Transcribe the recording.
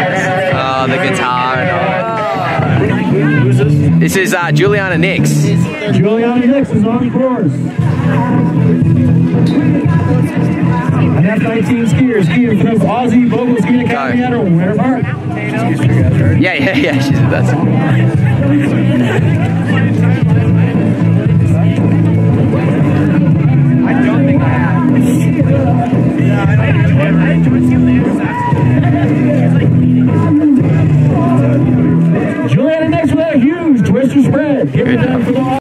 Oh, the guitar and all. Who's this? This is uh, Juliana Nix. Juliana Nix is on the course. An F-19 skier skiing from Aussie Vogel Skiing Academy out of Winter Park. Yeah, yeah, yeah. She's that's. Yeah, 有一点